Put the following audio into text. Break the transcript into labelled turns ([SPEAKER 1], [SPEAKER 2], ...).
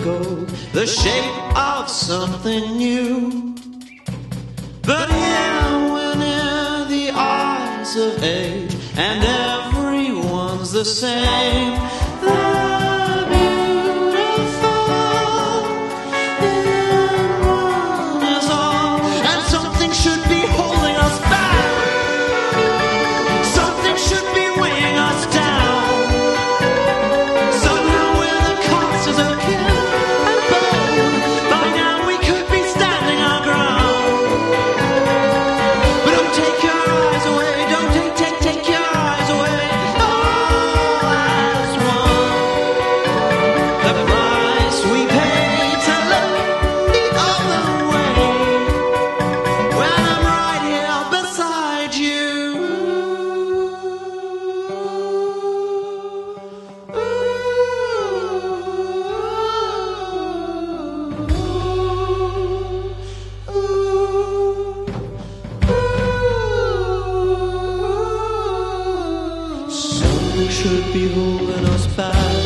[SPEAKER 1] ago, the shape of something new. But yeah, when in the eyes of age, and everyone's the same. should be holding us back.